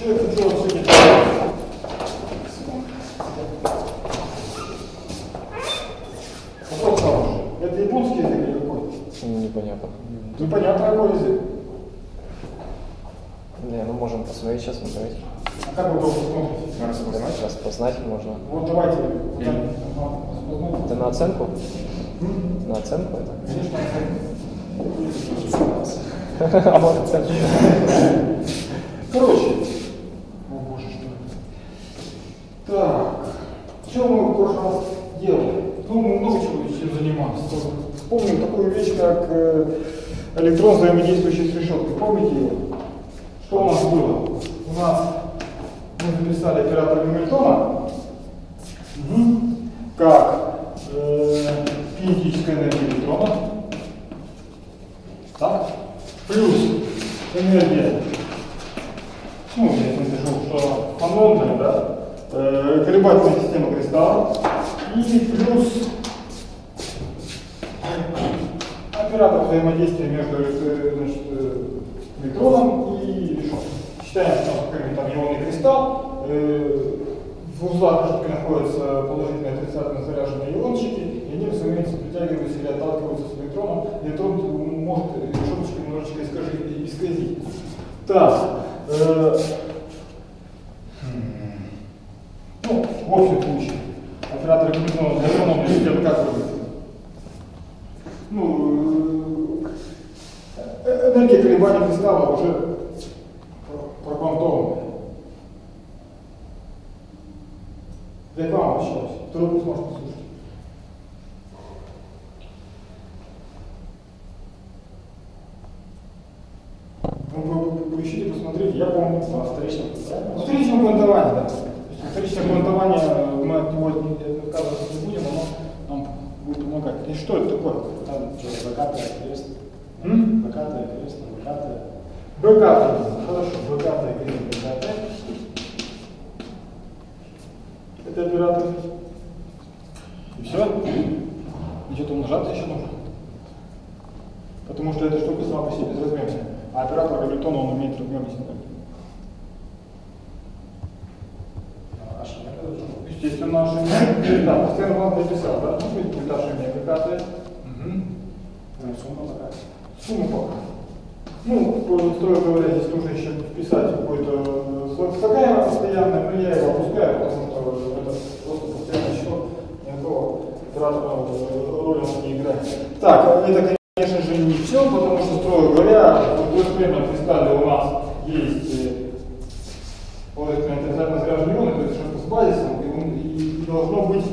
Что я хотел сегодня Вопрос хороший. Это японский язык или какой? Непонятно. Непонятно какой язык. Не, ну можем посмотреть сейчас, ну давайте. А как вы его посмотрите? Распознать, распознать можно. Вот давайте. вот. Это на оценку? На оценку это? Конечно, А вот оценку. Короче. Что мы в прошлый раз делали? Ну, мы много чего этим занимались. Помним такую вещь, как э, электрон, взаимодействующий с решеткой. Помните его? Что у нас было? У нас мы записали оператор Гамильтона Мгм. как э, кинетическая энергия электрона. Так? Плюс энергия ну, я напишу, что фанонная, да, э, колебательная система кристалла и плюс оператор взаимодействия между э, значит, э, электроном и решеткой. Считаем, что например, там ионный кристалл, э, в узлах решетки находятся положительные и отрицательно заряженные иончики, и они разумеется притягиваются или отталкиваются с электроном. Электрон может решеточку немножечко искажить, исказить. Так, э, м, ну, в общем случае, оператор электронного электронного системы как выглядит? Ну, э, энергия колебаний кристалла уже про- проквантована. Реклама началась. Трудно сможет послушать. Ну, вы, вы- вы ищите, посмотрите, я помню. Ну, а вторичном Ну, Вторичное квантование, да. То есть Вторичное квантование, э, мы от него не- отказываться не будем, оно нам будет помогать. И что это такое? Там что, бокатая крест, М? бокатая крест, бокатая. БК. Хорошо, БК и БК. Это оператор. И все. И что-то умножаться еще нужно. Потому что эта штука сама по себе безразмерная. А оператор Гамильтона, он умеет размерность энергии. А Ашина тоже. Естественно, наша энергия. Да, постоянно вам написал, да? Ну, видите, наша энергия какая-то. Угу. Ну, сумма такая. Сумма пока. Ну, по- строго говоря, здесь нужно еще вписать какой-то э, слог- слагаемое постоянное, но я его опускаю, потому что это просто постоянный счет, никакого оператора э, играет. Так, это, конечно же, не все, потому что, строго говоря, в двухмерном кристалле у нас есть э, положительно отрицательно заряженные ионы, то есть что-то с базисом, и, и должно быть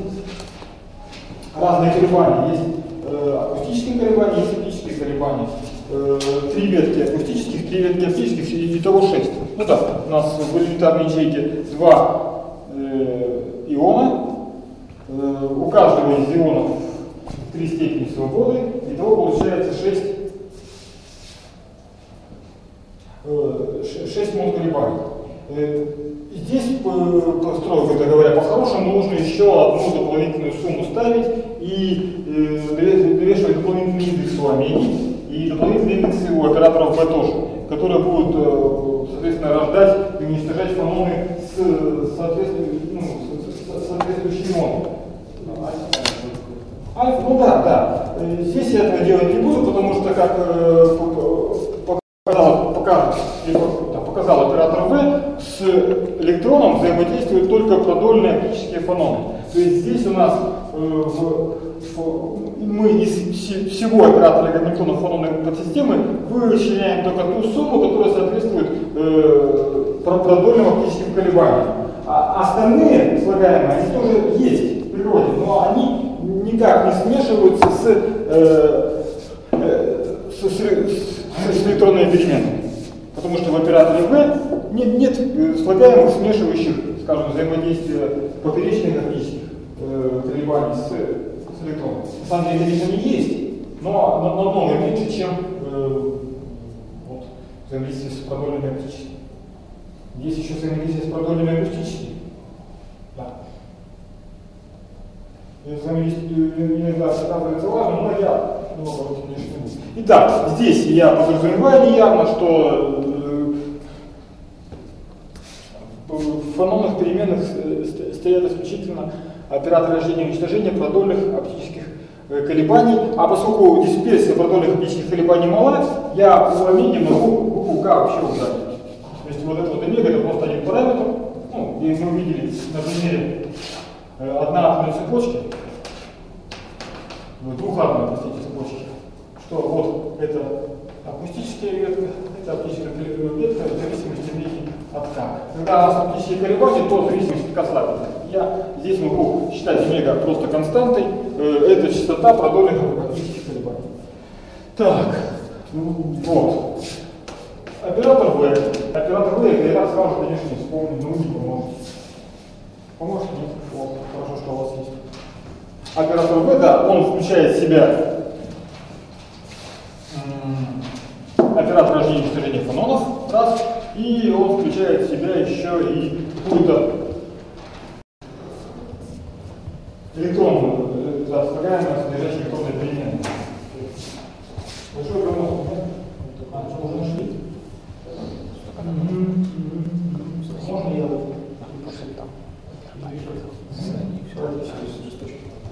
разные колебания. Есть э, акустические колебания, есть оптические колебания. Э, три ветки акустических, три ветки оптических, и итого шесть. Ну да, у нас в элементарной ячейке два э, иона. Э, у каждого из ионов три степени свободы. Итого получается шесть, э, ш- шесть мод колебаний. Э, и Здесь, по строго говоря, по-хорошему нужно еще одну дополнительную сумму ставить и э, дове- довешивать дополнительный индекс у омеги и дополнительный индекс у операторов B тоже, которые будут, э, соответственно, рождать и уничтожать фаноны с, соответствующим, ну, с- с- с соответствующей ионой. Альфа, ну да, да. Э, Здесь я этого делать не буду, потому что, как э, показал, показал оператор В, с электроном взаимодействуют только продольные оптические фаноны. То есть здесь у нас э, в- в- мы из все- всего оператора Гамильтона фанонной подсистемы вычленяем только ту сумму, которая соответствует э, про- продольным оптическим колебаниям. А остальные слагаемые, они тоже есть в природе, но они никак не смешиваются с, э, э, с, с- с- с электронными переменными. Потому что в операторе V нет, нет слагаемых, смешивающих, скажем, взаимодействия поперечных оптических э, колебаний с, с электроном. На самом деле, конечно, они есть, но на- намного меньше, чем э, вот, взаимодействие с продольными оптическими. Есть еще взаимодействие с продольными акустическими. Иногда оказывается важным, но я много в этом не буду. Итак, здесь я подразумеваю неявно, что э, фононных переменных э, ст- стоят исключительно операторы рождения и уничтожения продольных оптических э, колебаний, а поскольку дисперсия продольных оптических колебаний мала, я в уравнении могу букву К вообще убрать. То есть вот это вот омега это просто один параметр, ну, и мы увидели на примере э, одноатомной цепочки, ну, двухатомной, простите, цепочки, что вот это акустическая ветка, это оптическая колеб- ветка в зависимости от ветки от К. Когда у нас оптические колебания, то зависимость от К слабится. Я здесь могу считать омега просто константой, э, это частота продольных оптических колебаний. Так, ну, вот. Оператор В. Оператор В, я сразу, конечно, но вы не поможете. Поможете? Нет? Вот, хорошо, что у вас есть. Оператор В, да, он включает в себя оператор рождения и уничтожения фононов, раз, и он включает в себя еще и какую-то электронную, э, да, слагаемое содержащее электронной переменной. Большой промол, нет? А, что, уже нашли? Мгм. Можно я вот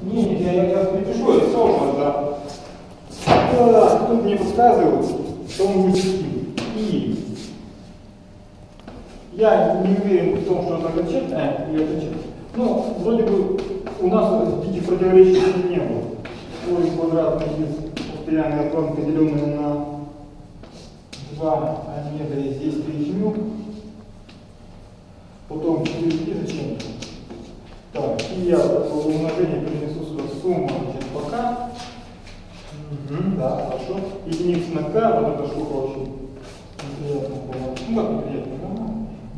Нет, я, я, я напишу, это сложно, да. Да, кто мне подсказывает, что он будет таким. И я не уверен в том, что это окончательно или окончательно. Ну, вроде бы у нас диких противоречий не было. Корень квадратный из постоянной оплаты, поделенный на 2 омега, и здесь 3 мю. Потом 4 пи зачем? Так, и я умножение перенесу сюда сумму значит, по k. Мгм, да, хорошо. Единица на k, вот эта штука очень неприятная была. Ну как неприятная.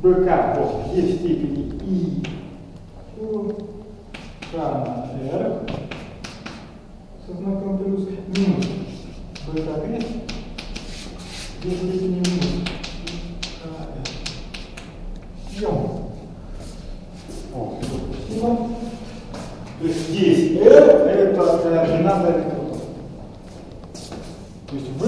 Bk, вот, есть в степени i k на r со знаком плюс минус bk крест. В степени минус kr. Съем. О, спасибо. То есть здесь R это координата электрона. То есть V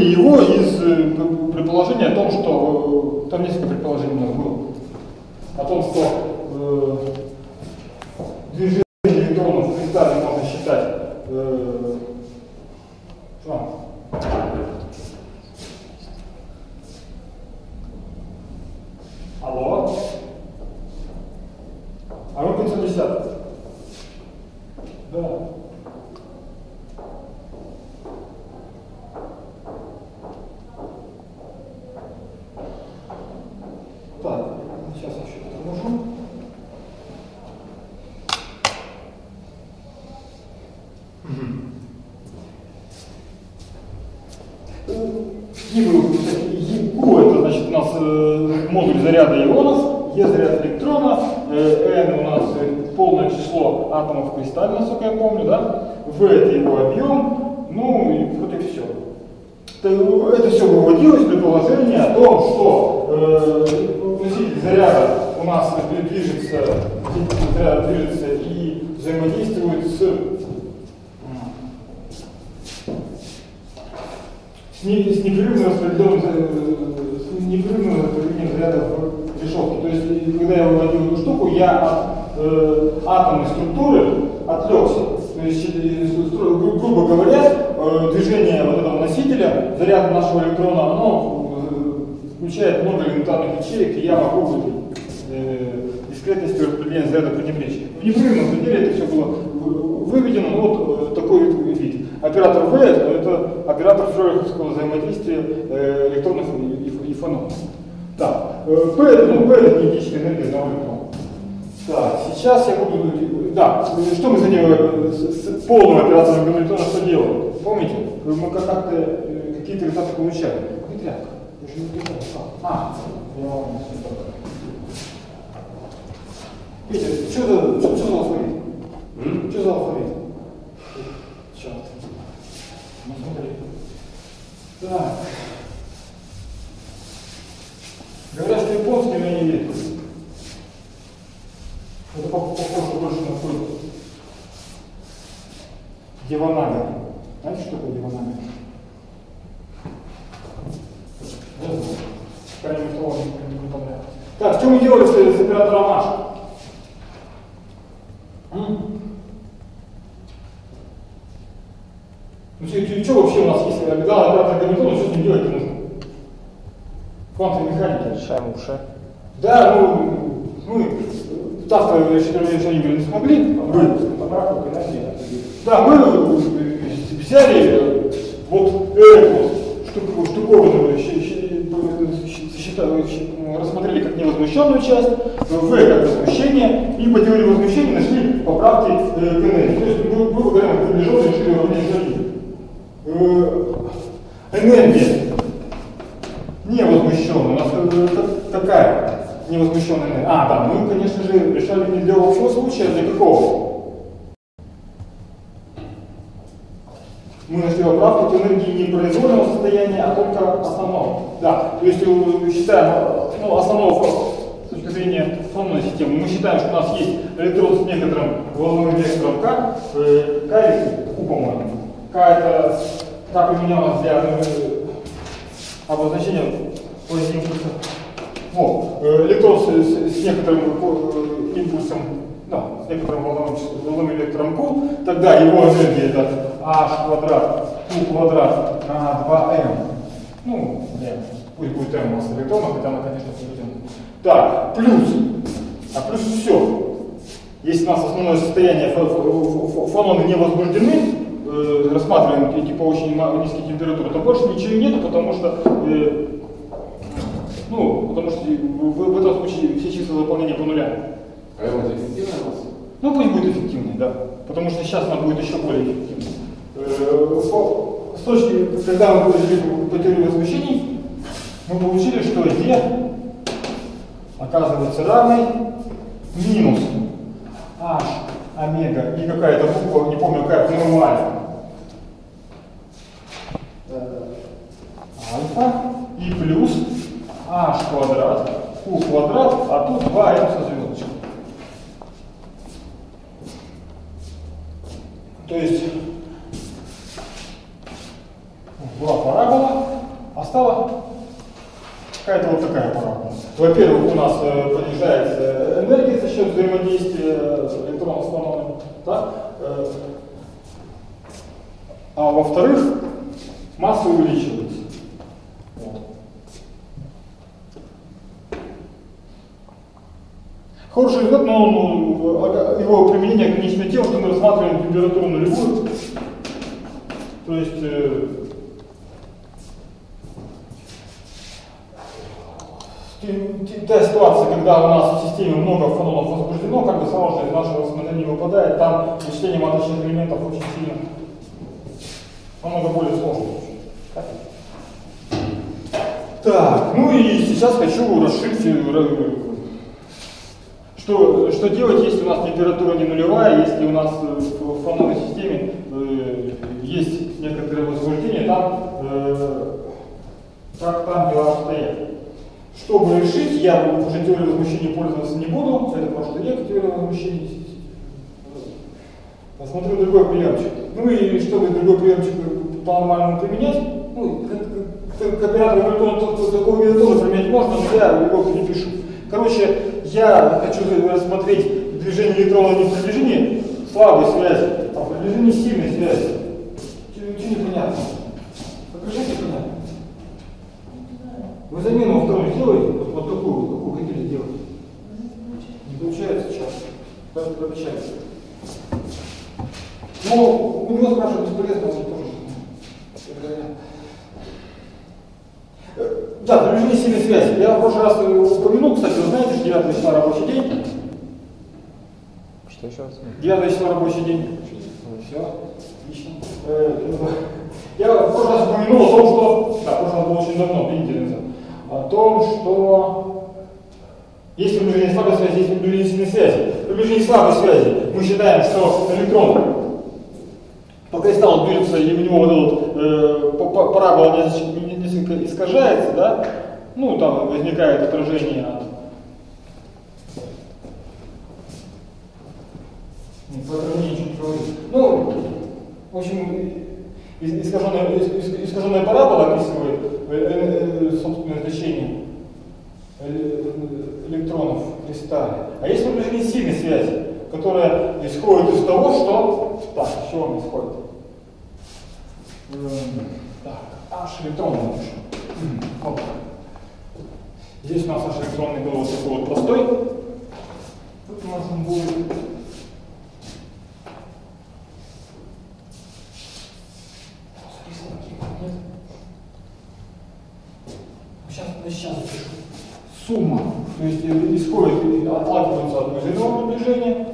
его из э, предположения о том, что э, там несколько предположений было. О том, что э, движение электронов в кристалле можно считать э, что? Алло? А вы 510? Да. Так, сейчас я еще торможу. ЕГУ, ЕГУ это значит у нас э, модуль заряда ионов, Е заряд электрона, э, N у нас э, полное число атомов кристалля, насколько я помню, да? В это его объем, ну и вроде все. Это все выводилось при положении о том, что э, носитель заряда у нас движется, носитель заряда движется и взаимодействует с с, не, с непрерывным распределенным, э, непрерывным распределением заряда в решетке. То есть, когда я выводил эту штуку, я от э, атомной структуры отвлекся. То есть, э, грубо говоря, э, движение вот этого носителя, заряда нашего электрона, оно э, включает много элементарных ячеек, и я могу э, дискретности распределения заряда пренебречь. В непрерывном пределе это все было вы- выведено, ну вот такой вид. Оператор В это оператор фройховского взаимодействия э, электронов и, фононов. Так, э, P, это, ну, P это кинетическая энергия одного электрона. Так, сейчас я буду, да, что мы за э, с, полным оператором электрона что делаем? Помните? Мы как- как-то э, какие-то результаты получали. Где тряпка? Я же не понимаю. А, я вам. Петя, что за, что, что за алфавит? Что за алфавит? Так. Говорят, что японский на нет. Это похоже больше на какой Диванага. Знаете, что такое диванага? Крайне того, не понравилось. Так, в чем дело с императором Аша? Ну, что вообще у нас есть? Да, оператор Гамильтона, что с ним делать нужно? Квантовой механики. Решаем уши. Да, ну, мы так-то решение не смогли. Определить. Да, мы э, взяли э, вот эту штуку, считали- щ- рассмотрели как невозмущенную часть, В как возмущение, и по теории возмущения нашли поправки э, к энергии. То есть, гру- грубо говоря, мы приближенно решили уравнение. Э, Энергия невозмущенная. У нас э, как- какая невозмущенная энергия? А, да, мы, конечно же, решали не для общего случая, а для какого? Мы нашли поправку к энергии не произвольного состояния, а только основного. Да, то есть э, считаем э, ну, основного с точки зрения фонной системы, мы считаем, что у нас есть электрон с некоторым волновым вектором К, э, К или Q, по-моему. К это К применялось для обозначения поезд импульса. Вот, э, электрон с, с- некоторым э, импульсом, да, с некоторым волновым, волновым вектором Q, тогда его энергия это h квадрат, q квадрат на 2m. Ну, нет, пусть будет m масса электрона, хотя она, конечно, соблюдена. Так, плюс, а плюс все. Если у нас основное состояние фо- фо- фо- фононы не возбуждены, э, рассматриваем эти по очень низкой температуре, то больше ничего нету, потому что э, ну, потому что в, в- этом случае все числа заполнения по нулям. А это эффективная масса? Ну, пусть будет эффективной, да. Потому что сейчас она будет еще более эффективной. Э, С точки, когда мы получили по теории возмущений, мы получили, что E оказывается равной минус H омега и какая-то буква, не помню какая, по-моему, альфа. Э, Альфа и плюс H квадрат, Q квадрат, а тут 2m со звездочкой. То есть была парабола, а стала какая-то вот такая парабола. Во-первых, у нас э, понижается энергия за счет взаимодействия электронов с фононом, да? Э, а во-вторых, масса увеличивается. Вот. Хороший результат, но он, э, его применение ограничено тем, что мы рассматриваем температуру нулевую. То есть э, та ситуация, когда у нас в системе много фононов возбуждено, как бы сразу же из нашего рассмотрения выпадает, там вычисление маточных элементов очень сильно намного более сложно. Так, ну и сейчас хочу расширить, э, что, что делать, если у нас температура не нулевая, если у нас э, в фоновой системе э, есть некоторое возбуждение, там, э, как там дела обстоят. Чтобы решить, я уже теорией возмущения пользоваться не буду, это прошлый век теория возмущения. Посмотрю другой приемчик. Ну и чтобы другой приемчик по-нормальному применять, к, к, к оператору Гальтона то- то- такого вида тоже применять можно, но я его не пишу. Короче, я хочу рассмотреть движение электрона не в приближении слабой связи, а в приближении сильной связи. Ничего не понятно. Покажите понятно. Вы замену во втором сделаете, вот, вот такую, вот, какую хотели сделать. Не получается сейчас. Даже получается. Ну, у него спрашивают бесполезно, он тоже. Э, Да, приближение сильной связи. Я в прошлый раз упомянул, кстати, вы знаете, что 9 числа рабочий день. Что еще раз? 9 числа рабочий день. Все, отлично. Э, Я в прошлый раз упомянул о том, что, да, в прошлый раз было очень давно, две недели назад, о том, что есть приближение слабой связи, есть приближение сильной связи. Приближение слабой связи мы считаем, что электрон по кристаллу движется, и у него вот эта вот, э, па- па- парабола несколько, несколько искажается, да? Ну, там возникает отражение от. Ну, в общем, ис- искаженная, ис- ис- искаженная парабола описывает э, э, э, собственное значение эле- стали. А есть напряжение сильной связи, которая исходит из того, что... Так, из чего он исходит? H Вот так. Здесь у нас наш электронный был вот такой вот простой. Тут у нас он будет... Сейчас запишу. Сумма, то есть исходит, и от измеренного приближения.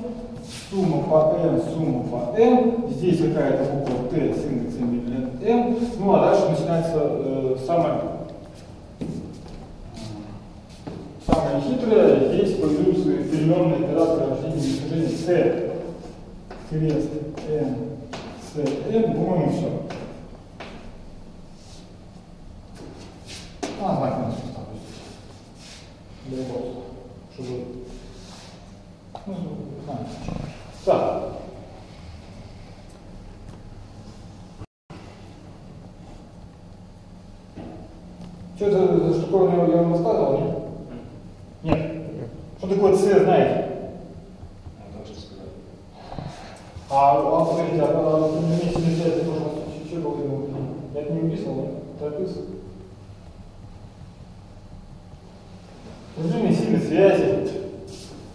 Сумма по n, сумма по n. Здесь какая-то буква t с индексом n. Ну а дальше начинается э, самое, самое хитрое. Здесь появляются переменные операторы рождения уничтожения c. Крест n, c, n. По-моему, все. А, знак на поставлю здесь. Для. Чтобы... Ну, знаете. Так. Что это за штуковину я вам рассказывал, нет? Нет. Что такое С, знаете? А, а подождите, а, а вместе нельзя это тоже что было? Я это не выписывал, да? Торопился? Режиме сильной связи.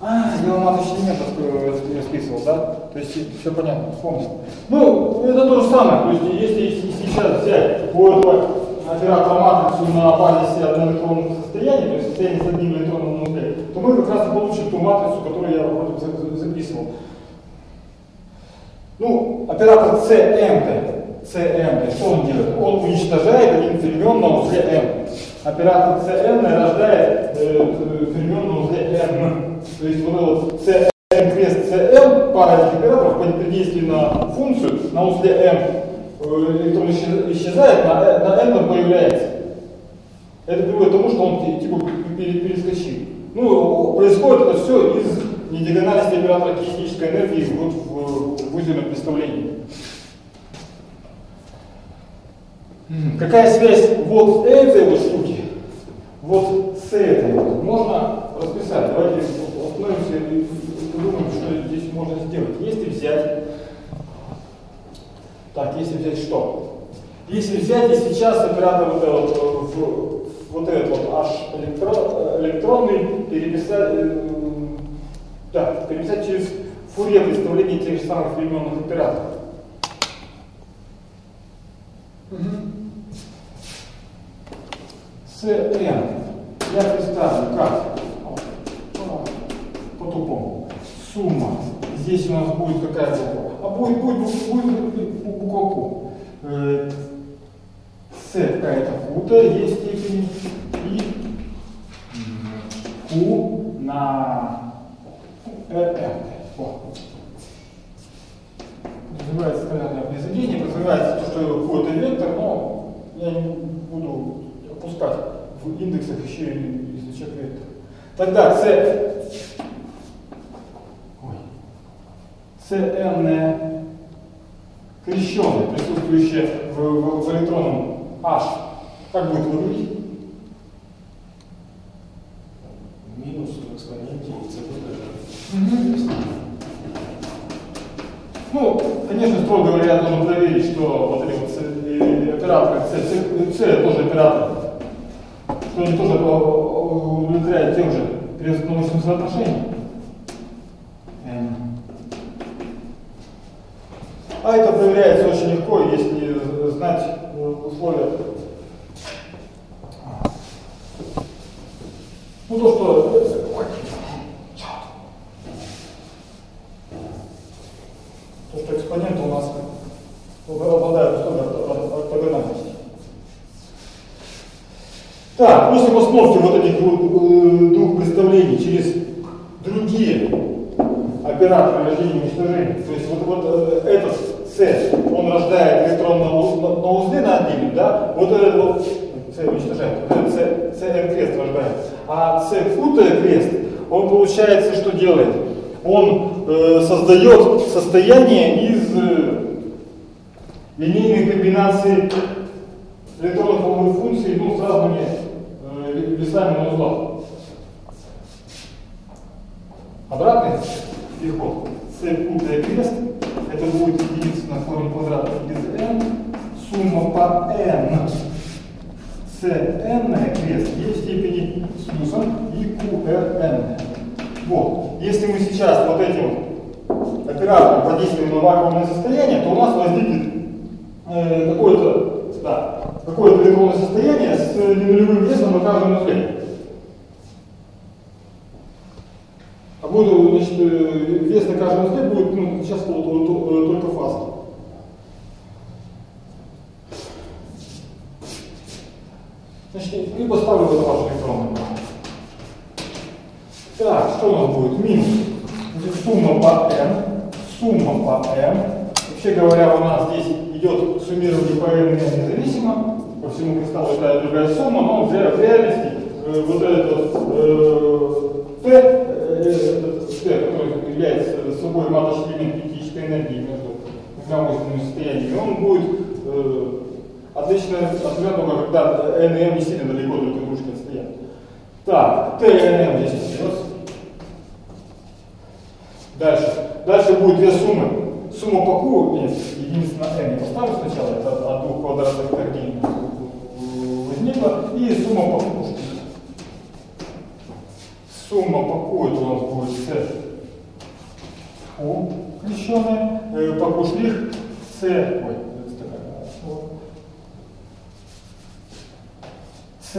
А, я вам метод э, расписывал, да? То есть все понятно, вспомнил. Ну, это то же самое. То есть если сейчас взять у этого оператора матрицу на базе одноэлектронных состояний, то есть состояние с одним электроном внутри, то мы как раз и получим ту матрицу, которую я вроде записывал. Ну, оператор CM, CM, что он делает? Он уничтожает один фермион на узле M. Оператор CN рождает э, фермион на узле M. То есть вот этот CM крест CM, пара этих операторов при действии на функцию на узле M электрон исчез- исчезает, на, э- на N появляется. Это приводит к тому, что он ти- типа пере- перескочил. Ну, происходит это все из недиагональности оператора кинетической энергии вот в, в узельном представлении. Какая связь вот этой вот штуки, вот с этой вот, можно расписать. Давайте остановимся и подумаем, что здесь можно сделать. Если взять, так, если взять что? Если взять и сейчас оператор вот, этот, э, в- вот этот вот H электро- электронный переписать, э, да, переписать через фурье представление тех же самых переменных операторов. CN. Я представлю как? По-тупому. Сумма. Здесь у нас будет какая будет, будет буква Q. Э, С какая-то фута есть степень и Q на RM. Вот. Называется скалярное произведение, называется то, что Q это вектор, но я не буду опускать в индексах еще и язычок вектор. Тогда C Ой. CN крещенное, присутствующее в, в- в электронном H, как будет выглядеть? Минус в экспоненте c тоже. Ну, конечно, строго говоря, я должен проверить, что вот эти вот ц- э, операторы C, тоже операторы, что они тоже э, удовлетворяют тем же переносным соотношением. А это проверяется очень легко, если знать э, условия. Ну то, что... То, что экспоненты у нас обладают особой ортогональностью. Так, после постановки вот этих двух, э, двух представлений через другие операторы рождения и уничтожения, то есть вот, вот От, э, от це уничтожает, це, це R-крест рождает. А це фута крест, он получается, что делает? Он э, создает состояние из э, линейной комбинации электронных волновых функций ну с разными э, весами на узлах. Обратный легко. С крест по n cn крест есть в степени с плюсом и qrn. Вот. Если мы сейчас вот этим вот оператором подействуем на вакуумное состояние, то у нас возникнет э, какое-то да, какое-то электронное состояние с ненулевым весом на каждом узле. А буду, значит, э, вес на каждом узле будет, ну, сейчас только фаза. Значит, и поставлю это ваш электронный Так, что у нас будет? Минус. Значит, сумма по n. Сумма по n. Вообще говоря, у нас здесь идет суммирование по n независимо. По всему кристаллу это другая сумма, но в, реальности э, вот этот э, t, э, t, который является собой маточный элемент кинетической энергии между двумя состояниями, он будет отлично от того, когда n и m не сильно далеко друг от дружки стоят. Так, t и n здесь остается. Дальше. Дальше будет две суммы. Сумма по q, нет, единица n. Я поставлю сначала, это от двух квадратных корней возникла, и сумма по q. Сумма по q это у нас будет c q крещенная, э, по q штрих c, ой, это такая, c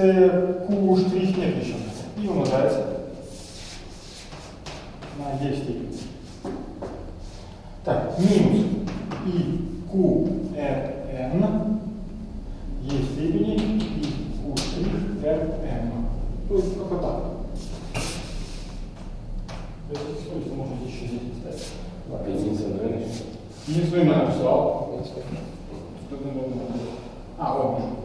q штрих не крещенная, и умножается на e степень. Так, минус и q r n e степени и q штрих r m. То есть как вот так. То есть, если можно еще здесь поставить. Единица n еще. Единицу я написал. А, вот.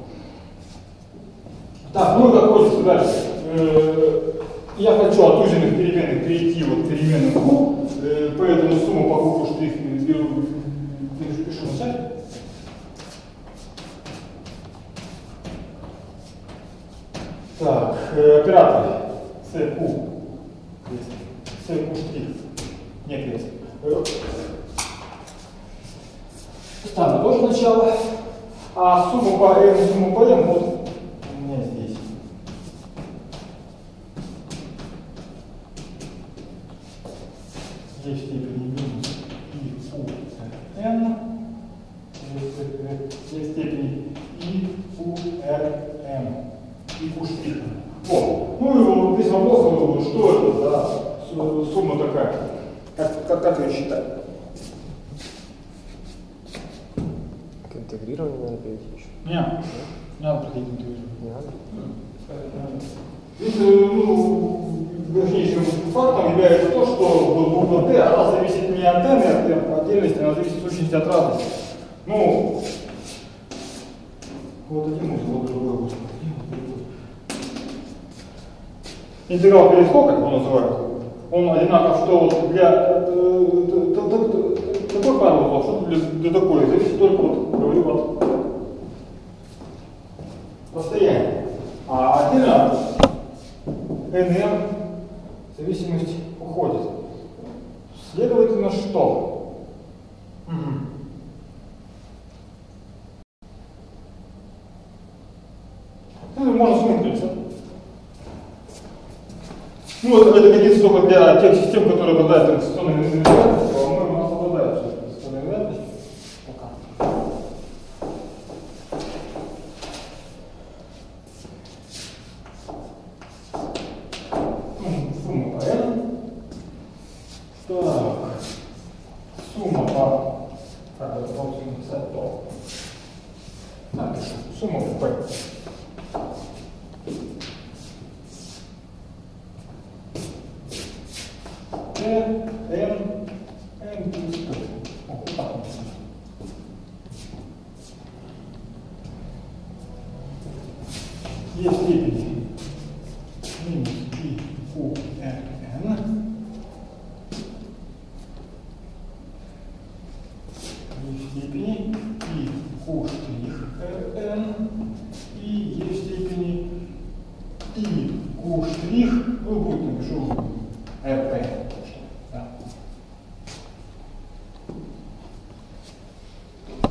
Так, ну как хочется дальше. Э, Я хочу от узенных переменных перейти вот к переменным q, э, поэтому сумму по q штрих беру, пишу вначале. Так, э, оператор CQ. CQ штрих. Не крест. Ставлю тоже начало. А сумму по m, сумму по m вот у меня здесь. Здесь степени минус и у n. Здесь степени и у r m. И у штрих. Вот. Ну и вот здесь вопрос, что это за сумма такая? Как, как, как ее считать? К интегрированию надо перейти еще. Не, не надо проходить интуицию. Не надо? Здесь, э, ну, важнейшим фактом является то, что буква Т, она зависит не от N, не от отдельности, она зависит в сущности от радости. Ну, вот один узел, вот другой узел. Интеграл перескока, как его называют, он одинаков, что вот для э, т- такой пары узлов, что для, для такой, зависит только вот, говорю, от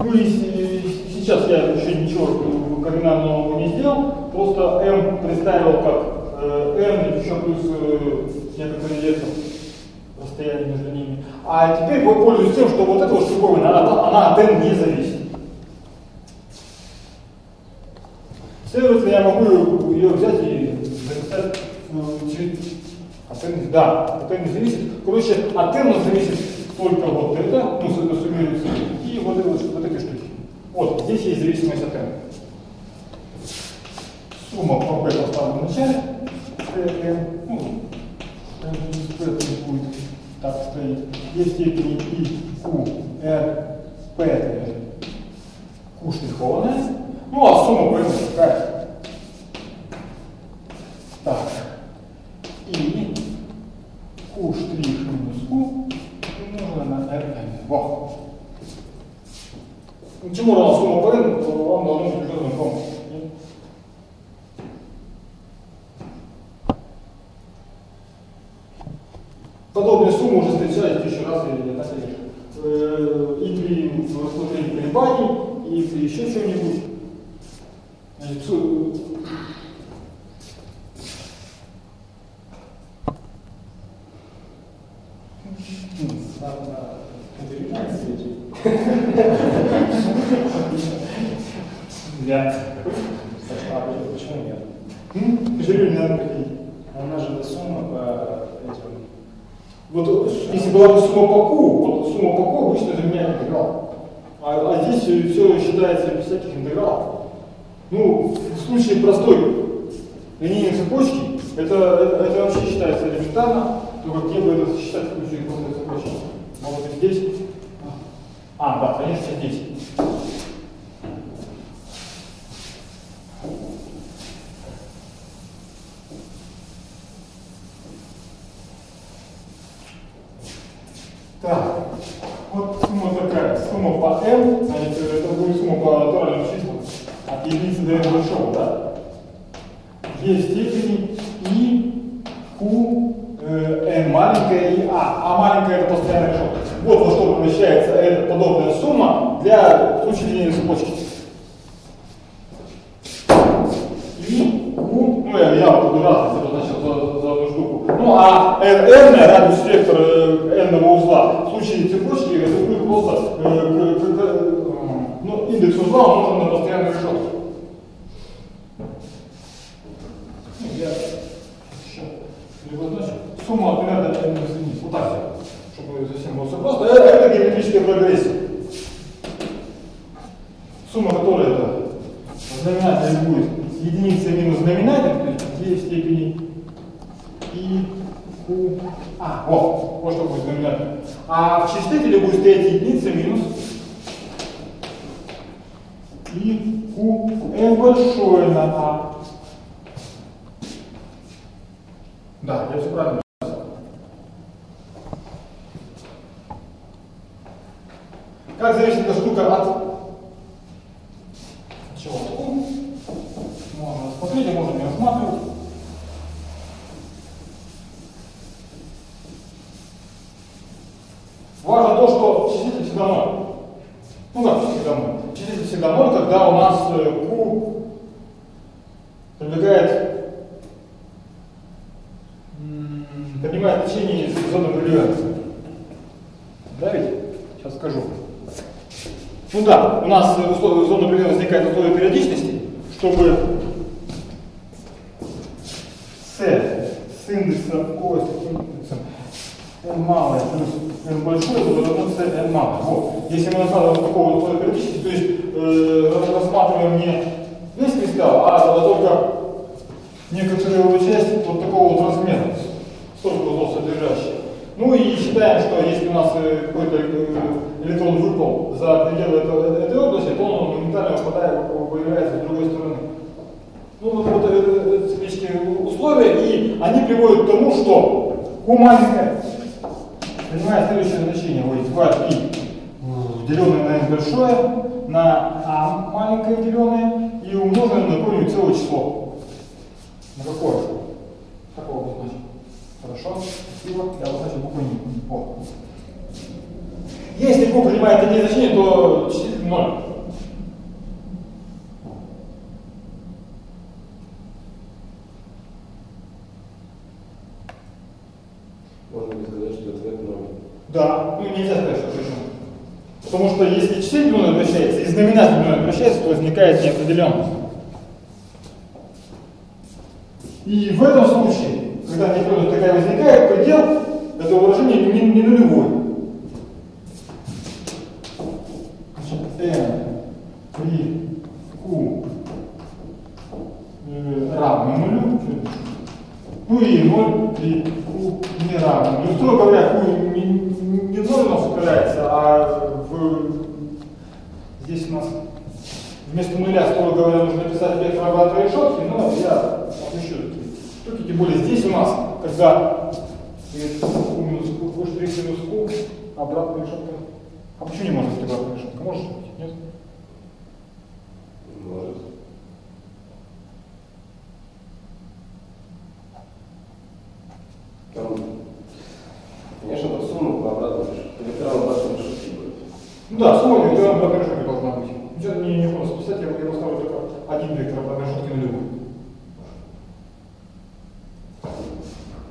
Ну и сейчас я еще ничего кардинального не сделал, просто m представил как э, n еще плюс э, некоторые леса расстояние между ними. А теперь вы тем, что вот эта вот штуковина, она, она от n не зависит. Следовательно, я могу ее взять и записать ну, от n, да, от n не зависит. Короче, от n зависит только вот это, ну, это суммируется вот, вот эти штуки. Вот, здесь есть зависимость от n. Сумма по p поставлена в начале, n, ну, n будет так стоит, e в степени i q r p это q штрихованная, ну а сумма p какая? Так, и q штрих минус q умноженное на rn. Во. Ну, чему равна сумма p, вам должно быть уже знакомо. Подобные суммы уже встречались тысячу раз или не так э, и при рассмотрении колебаний, и при еще чем-нибудь. Значит, Нет. Почему нет? Почему не надо приходить? У нас же сумма по этим Вот если была бы сумма по Q, вот сумма по Q обычно заменяет интеграл. А, а здесь все считается без всяких интегралов. Ну, в случае простой линейной цепочки, это, это, это вообще считается элементарно, только где бы это считать в случае цепочки? Может быть здесь? А, да, конечно, здесь. Так, вот сумма такая, сумма по m, значит, это будет сумма по натуральным числам от единицы до n большого, да? Е степени и q э, n маленькая и а. А маленькая это постоянный решетка. Вот во что помещается эта подобная сумма для случая линейной цепочки. И q, ну я, я вот раз обозначил за, за одну штуку. Ну а n, n радиус вектор э, n узла в случае цепочки это будет просто э, к, к, к, ну, индекс узла умножен на постоянную решетку. Я еще обозначу. Сумма от n до n минус единиц. Вот так чтобы совсем просто. Это, это геометрическая прогрессия. Сумма которой это знаменатель будет единица минус знаменатель, то есть e в степени и q. А, вот, вот что будет знаменатель. А в числителе будет стоять единица минус и q n большое на а. Да, я все правильно. Как зависит эта штука от чего? Можно рассмотреть, а можно не рассматривать. Важно то, что числитель всегда ноль. Ну как всегда ноль? Числитель всегда ноль, когда у нас Q прибегает поднимает течение из зоны бриллианта. Да ведь? Сейчас скажу. Ну да, у нас условия зоны бриллианта возникает условия периодичности, чтобы с, с индексом, ой, с индексом n малое плюс n большое будет равно с n малое. Вот. Если мы накладываем такого условия периодичности, то есть э, рассматриваем не весь кристалл, а только некоторую его часть вот такого вот размера столько узлов содержащих. Ну и считаем, что если у нас какой-то электрон выпал за пределы этой, этой области, то он моментально выпадает, появляется с другой стороны. Ну вот, вот это цепические условия, и они приводят к тому, что Q маленькая принимает следующее значение, вот бывает и деленное на n большое, на а маленькое деленное и умноженное на какое-нибудь целое число. На какое? Какого обозначим? Хорошо? Спасибо. Я обозначил букву Ни. О. Если Q принимает одни значения, то числитель 0. Можно ли сказать, что ответ 0? Да. Ну, нельзя сказать, что почему. Потому что если числитель 0 обращается и знаменатель 0 обращается, то возникает неопределенность. И в этом случае когда неопределенность такая возникает, предел этого выражения не, не нулевой. Значит, n при q э, равно нулю, ну и 0 при q не равно. Ну, строго говоря, q не, не 0 у нас упирается, а в, здесь у нас вместо нуля, строго говоря, нужно написать вектор обратной решетки, но я тем более здесь у нас, когда q минус q, q' минус обратная решетка. А почему не может быть обратная решетка? Может быть, нет? Может. Там, конечно, там сумма по обратному решетку, векторам обратной решетки будет. Ну да, сумма векторов обратной решетки должна быть. Ничего мне не просто писать, я, я поставлю только один вектор обратной решетки на любой.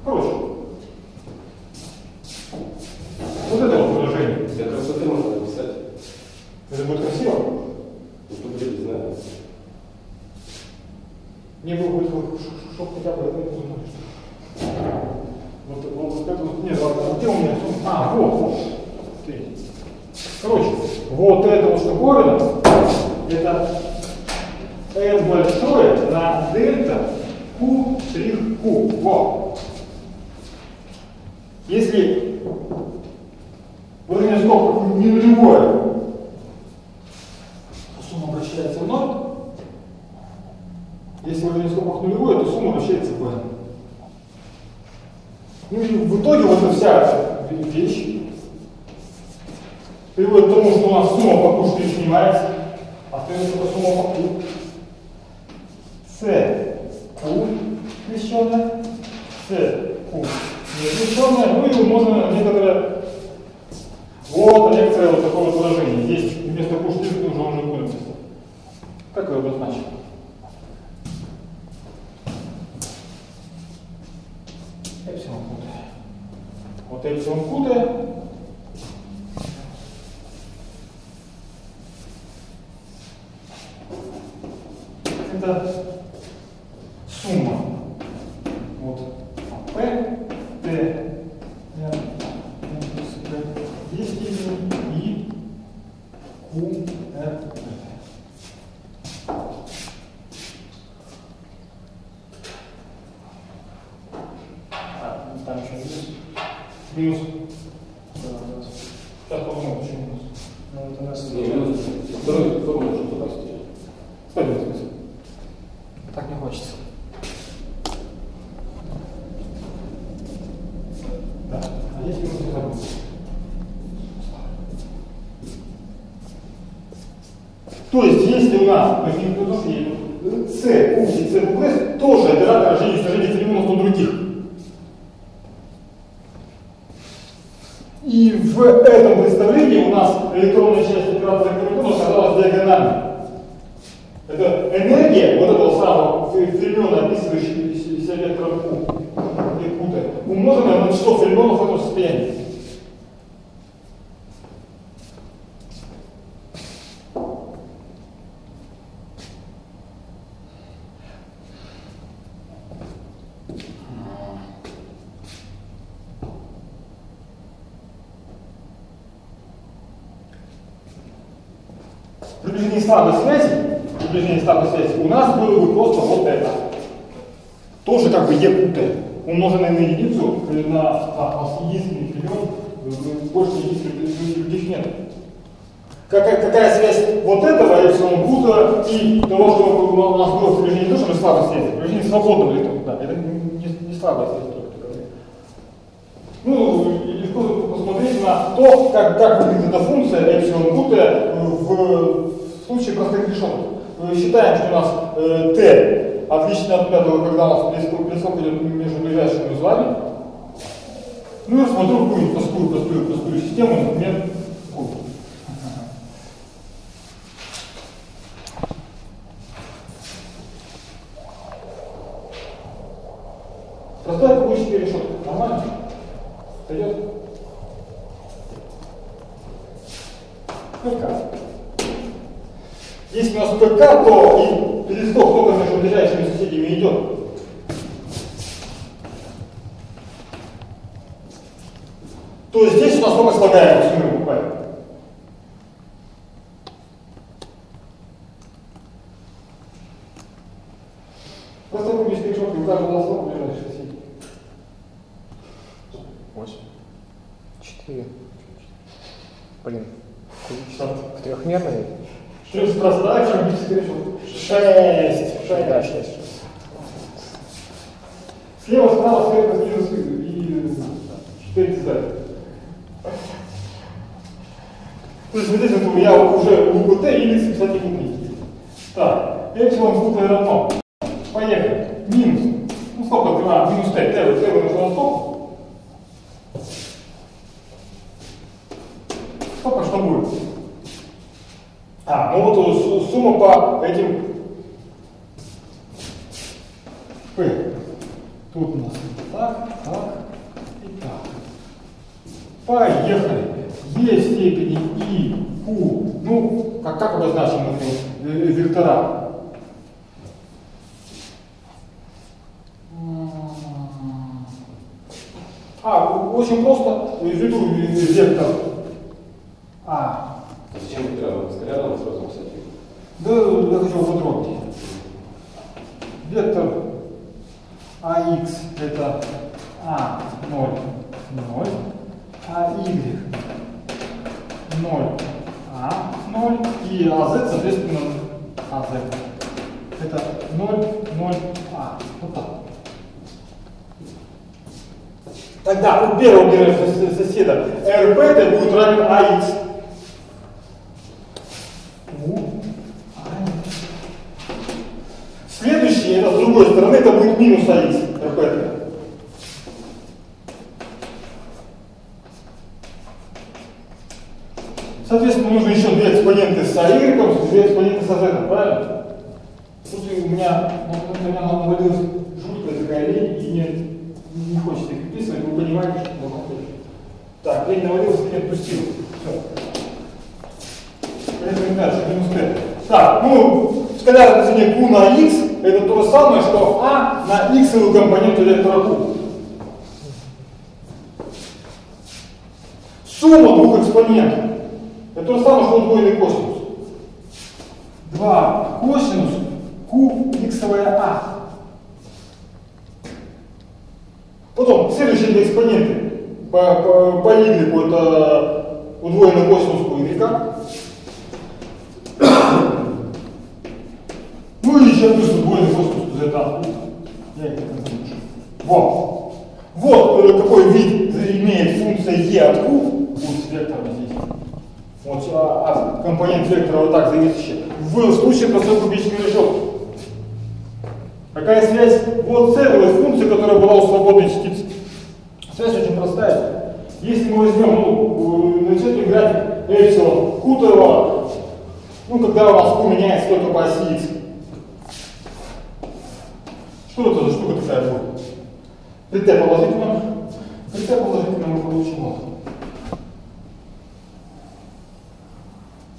Короче. Вот это вот выражение. Для красоты можно написать. Это будет красиво. Ну, тут люди знают. Мне бы будет, чтобы хотя бы это узнали. Вот, вот, вот это вот, нет, ладно, где у меня сумма? А, вот, вот. Окей. Короче, вот это вот штуковина, это n большое на дельта q штрих q. Вот. Если выражение скобка не нулевое, то сумма обращается в ноль. Если выражение в скобках нулевое, то сумма обращается в n. Ну и в итоге вот эта вся вещь приводит к тому, что у нас сумма по q' снимается, остается только сумма по q. С q крещенная, с q не умноженная на некоторое вот некоторое вот такое вот. Здесь вместо q' нужно уже q написать. Как его обозначить? Эпсилон куты. Вот эпсилон куты. Это сумма. Вот P, T, N, N плюс P, есть и Q, R, T. А, там еще минус. Минус. Да, у нас. Сейчас подумаю, почему минус. Ну, вот у нас... Не, минус. Второй формулу что потом стирать. Что это смысл? Так не хочется. Да. А есть минус не забыл. То есть, если у нас возникнет предложение C, U и C куб S, тоже оператор рождения сложения феноменов у других. И в этом представлении у нас электронная часть оператора Хамильтона оказалась диагональной. Это энергия вот этого самого фермиона, описывающегося вектором Q, и Q, умноженная на число фермионов этого состояния. приближении слабой связи, приближении слабой связи, у нас было бы просто вот это. Тоже как бы ЕКУТ, умноженное на единицу, или на а, нас единственный филион, больше единицы других нет. Какая, какая связь вот этого эпсилон кута и того, что у нас было в приближении не то, что слабой связи, в приближении свободного электрона, да, это не, не слабая связь. Ну, легко посмотреть на то, как, как выглядит эта функция эпсилон кута в случае простых решеток. Мы считаем, что у нас э, t отлично от пятого, когда у нас присок идет между ближайшими узлами. Ну и рассмотрю какую-нибудь простую, простую, простую систему, например, такую. Простая кубическая решетка. Нормально? T Пойдет? ПК. Если у нас ПК, то и перескок только между ближайшими соседями идет. То здесь у нас только слагаемость мы буквально. Просто кубический решетки у каждого должно быть ближайшие соседи. Восемь. Четыре. Блин. В трехмерной? Трехпростая кубический решетка. Шесть. Да, Шесть. шесть. Слева, справа, сверху, снизу, и четыре сзади. То есть вот здесь вот я уже букву Т и X писать не буду. Так, эпсилон буквы равно. Поехали. Минус. Ну сколько открываем? Минус Т. Т, Т выношу на стол. Сколько что будет? А, ну вот су- сумма по этим П. Тут у нас так, так и так. Поехали. Е в степени И, Q. Ну, как, как обозначим эти э, вектора? А, очень просто. Введу вектор А. Зачем вектором? Скалярным сразу писать? Да, я хочу поподробнее. Вектор AX это А0, 0, а Y 0, А0 и АZ, соответственно, АZ. Это 0, 0, А. Вот так. Тогда у первого соседа РП это будет равен АХ. АХ. Следующий, это с другой стороны, это будет минус АХ. РП. Соответственно, нужно еще две экспоненты с АY, две экспоненты с АЗ, правильно? Тут у меня, ну, у меня навалилась жуткая такая лень, и не, не хочется их вписывать, вы понимаете, что должно быть. Так, лень навалилась, и не отпустил. Все. Дальше, минус Т. Так, ну, скалярное значение Q на X, это то же самое, что А на X компоненту вектора Q. Сумма двух экспонентов. Это то же самое, что удвоенный косинус. 2 косинус Q иксовая А. Потом, следующие экспоненты. По, по, по Y это удвоенный косинус Y. Ну и еще плюс удвоенный косинус Z. Я это концентрирую. Вот. Вот какой вид имеет функция E от Q. С вектором здесь. Вот а, а компонент вектора вот так зависящий. В случае простой кубической решетки. Какая связь? Вот целая функция, которая была у свободной частицы. Связь очень простая. Если мы возьмем, ну, нарисуем график эпсилон Кутова, ну, когда у нас Q меняется только по оси X. Что это за штука такая будет? При Т положительном, при Т положительном мы получим.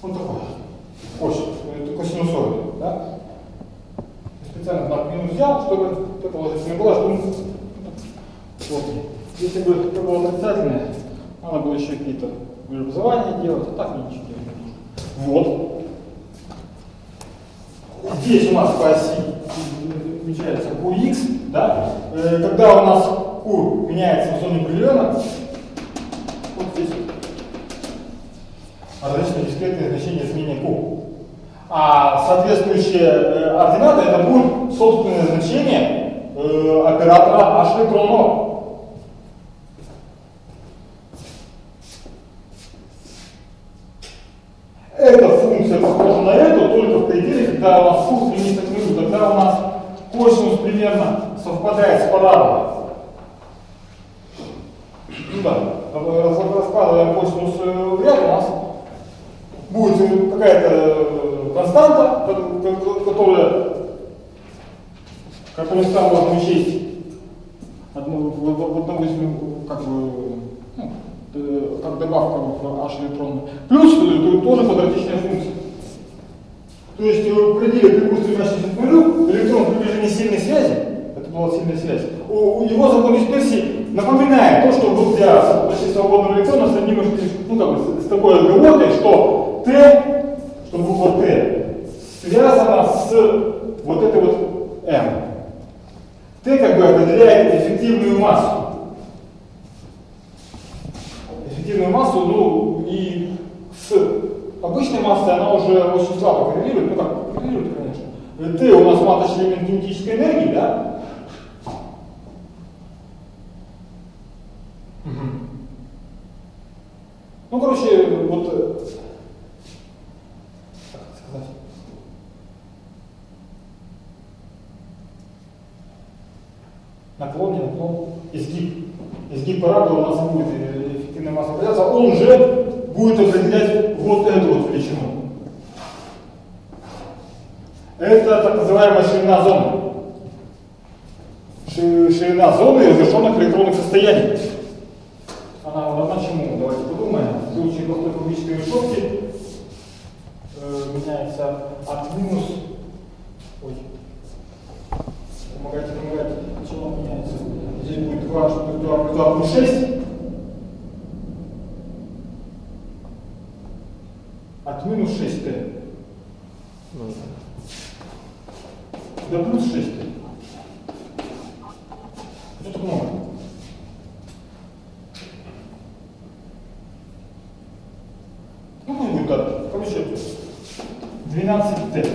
Вот такой. Косинус, это косинусоид, да? Специально знак минус взял, чтобы Т положительное было, чтобы вот. Если бы это было отрицательное, надо было еще какие-то преобразования делать, а так ничего делать не нужно. Вот. Здесь у нас по оси отмечается QX, да? Э, когда у нас Q меняется в зоне бриллиона, вот здесь различные дискретные значения изменения Q. А соответствующие э, ординаты это будет собственное значение э, оператора H электронного. Эта функция похожа на эту, только в пределе, когда у нас Q стремится к нулю, тогда у нас косинус примерно совпадает с параболой. Ну да, раскладываем косинус э, в ряд, у нас будет э, какая-то э, константа, ко- ко- которая, которую сам можно учесть одну, в, в- в одном из, ну, как бы, ну, э, как в H электронную. Плюс э, тоже квадратичная функция. То есть э, в пределе кривой стремящийся к нулю электрон приближения сильной связи, это была сильная связь, у, его закон дисперсии напоминает то, что вот для почти свободного электрона с одним, ну как с такой отговоркой, что Т, что буква Т, связана с вот этой вот М. Т как бы определяет эффективную массу. Эффективную массу, ну и с обычной массой она уже очень слабо коррелирует, ну как, коррелирует, конечно. Т у нас маточный элемент кинетической энергии, да? Мгм. Ну, короче, вот, э, как сказать, наклон, не наклон, изгиб. Изгиб параболы у нас будет э, эффективная масса определяться, он же будет определять вот эту вот величину. Это так называемая ширина зоны. Ши- Зоны разрешенных электронных состояний. Она равна чему? Давайте подумаем. В случае простой кубической решетки э, меняется от минус... Ой. Помогайте, помогайте. Чего он меняется? Здесь будет 2, 2 плюс 2 плюс 6. От минус 6t Ну, до плюс 6t. Что так много? Ну, пусть будет так. Короче, 12t.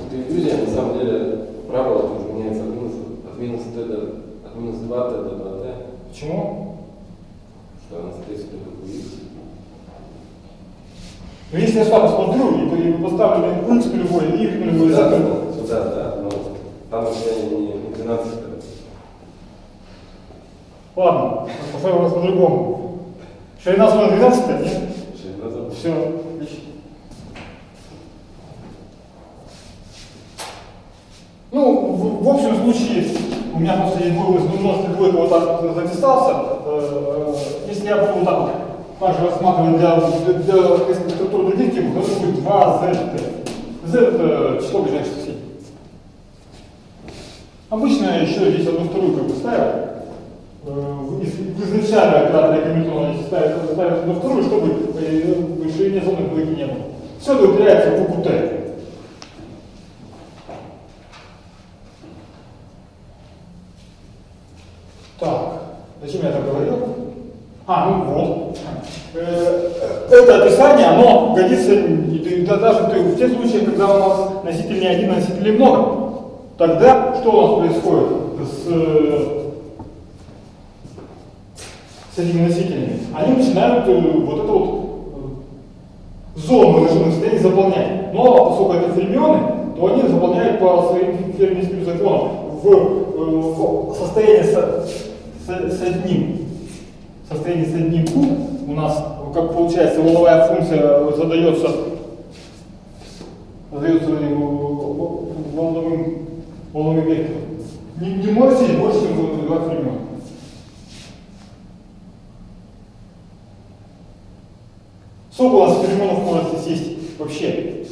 Это иллюзия, на самом деле, правило тоже меняется от минус, от минус t до, от минус 2t до 2t, Почему? что она соответствует как x. Но если я сюда посмотрю и, и поставлю x нулевой, и y нулевой, Сюда, закрыл. сюда, да, но там расстояние не, не 12 t. Ладно, поставим вас по-другому. Ширина зоны 12 нет? Ширина зоны. Все, отлично. Ну, в, в общем случае, у меня просто есть был из 92 вот так вот записался. Э, если я буду вот так вот также рассматривать для, для, для структуры других типов, то это будет 2ZT. Z это число ближайших соседей. Еще здесь одну вторую как бы ставят. Э, изначально Гамильтона здесь ставят, ставят одну вторую, чтобы э, в ширине зоны двойки не было. Все это упирается в букву Т. Так, зачем я так говорил? А, ну вот. Э, Это описание, оно годится даже в тех случаях, когда у нас носитель не один, а носителей много. Тогда что у нас происходит с, э, с этими носителями? Они начинают э, вот эту вот э, зону разрешенных состояний заполнять. Но поскольку это фермионы, то они заполняют по своим фермионским законам в, в состоянии со- с, с одним состоянии с одним q у нас, как получается, волновая функция задается, задается волновым, волновым вектором. Не, не может сидеть больше, чем 2 фермиона. Сколько у нас фермионов может сесть вообще?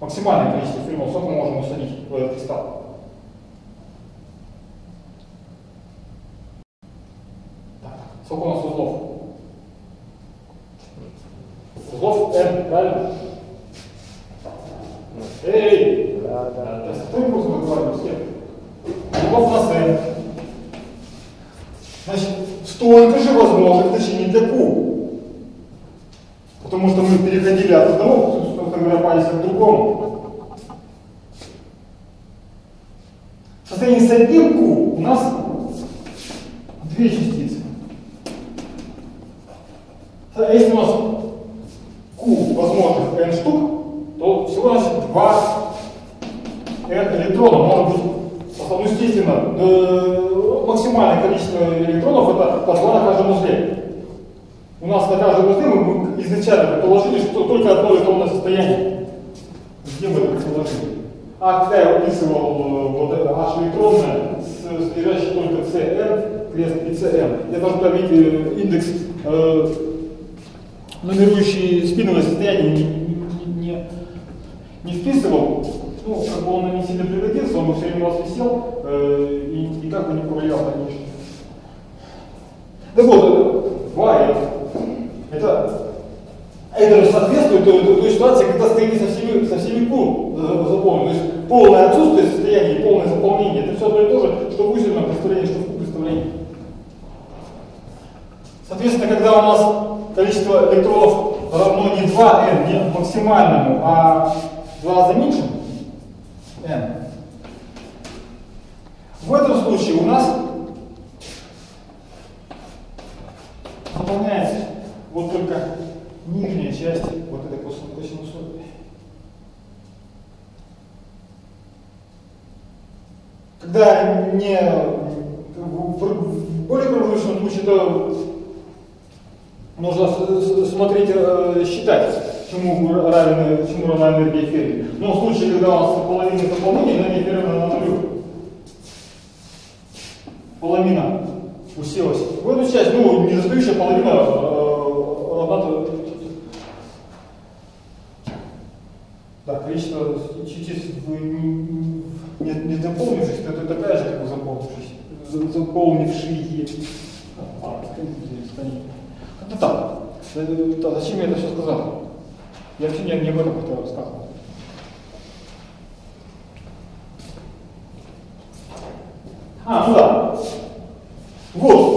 Максимальное количество фермионов, сколько мы можем усадить в этот кристалл? Сколько у нас узлов? Узлов n, правильно? Эй! Да, да. Курсом разговариваем с кем? Узлов у нас n. Значит, столько же возможных значений для q. Потому что мы переходили от одного, пальца к другому. В состоянии с одним q у нас две частицы. А Если у нас Q возможных n штук, то всего значит два n электрона может быть. Ну, естественно, э, максимальное количество электронов это по два на каждом узле. У нас на каждом узле мы изначально предположили, что только одно электронное состояние. Где мы это предположили? А когда я описывал э, вот это H электронное, содержащее только CN, крест ИЦМ. Я должен проверить э, индекс, э, нумерующий спиновое состояние, не, не, не, не вписывал. Ну, как бы он нам не сильно пригодился, он бы все время у вас висел э, и никак бы не повлиял на дальнейшее. Так вот, Y это, это же соответствует той, той, ситуации, когда стоите со всеми, со всеми кур заполнены. То есть полное отсутствие состояния полное заполнение. Это все одно и то же, что в усиленном представлении, что в представлении. Соответственно, когда у нас количество электронов равно не 2n, не максимальному, а в два раза меньше, n, в этом случае у нас заполняется вот только нижняя часть вот этой косинусоиды. Когда не в более промежуточном случае это нужно смотреть, э, считать, чему равен, чему равна энергия Ферми. Но в случае, когда у нас половина заполнения, энергия Ферми на нулю. Половина уселась. В эту часть, ну, недостающая половина э, равна да, количество частиц не, не, не заполнившись, то это такая же, как бы заполнившись, заполнившие. А, ладно, как-то так. Да, зачем я это все сказал? Я не, не об этом хотел рассказывать. А, ну да. Вот,